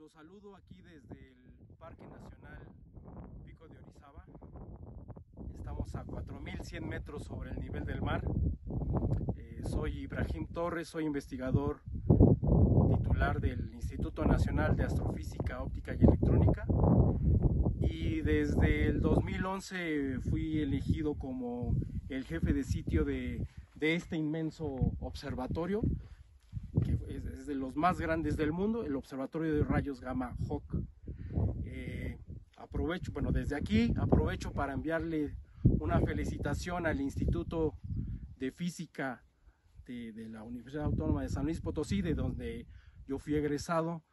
Los saludo aquí desde el Parque Nacional Pico de Orizaba. Estamos a 4.100 metros sobre el nivel del mar. Eh, soy Ibrahim Torres, soy investigador titular del Instituto Nacional de Astrofísica, Óptica y Electrónica. Y desde el 2011 fui elegido como el jefe de sitio de, de este inmenso observatorio es, de los más grandes del mundo, el Observatorio de Rayos Gamma Hawk. Eh, aprovecho, bueno, desde aquí aprovecho para enviarle una felicitación al Instituto de Física de, la Universidad Autónoma de San Luis Potosí, de donde yo fui egresado,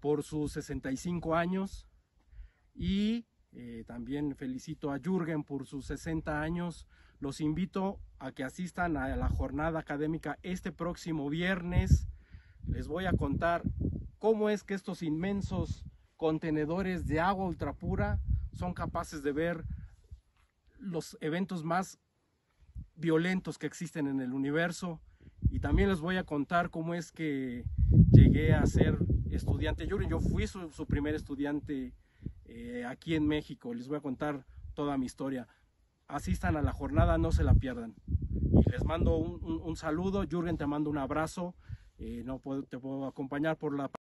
por sus 65 años. Y eh, también felicito a Jürgen por sus 60 años. Los invito a que asistan a la jornada académica este próximo viernes les voy a contar cómo es que estos inmensos contenedores de agua ultrapura son capaces de ver los eventos más violentos que existen en el universo y también les voy a contar cómo es que llegué a ser estudiante. Yo, yo fui su, primer estudiante eh, aquí en México. Les voy a contar toda mi historia. Asistan a la jornada, no se la pierdan. Y les mando un, un, un saludo. Jürgen, te mando un abrazo. Eh, no puedo, te puedo acompañar por la